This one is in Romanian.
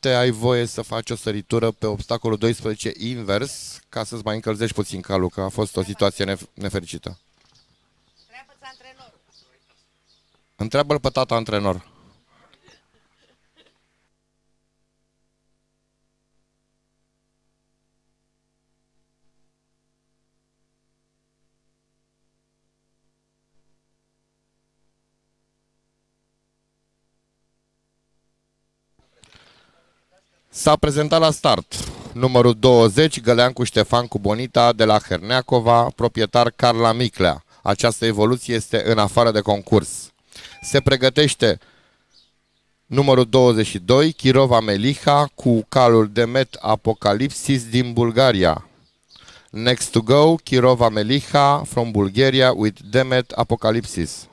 poate ai voie să faci o săritură pe obstacolul 12 invers ca să-ți mai încălzești puțin calul, că a fost o situație nef- nefericită. Întreabă-l pe tata antrenor. S-a prezentat la start numărul 20, Găleancu Ștefan cu Bonita de la Herneacova, proprietar Carla Miclea. Această evoluție este în afară de concurs. Se pregătește numărul 22, Kirova Meliha cu calul Demet Apocalipsis din Bulgaria. Next to go, Kirova Meliha from Bulgaria with Demet Apocalipsis.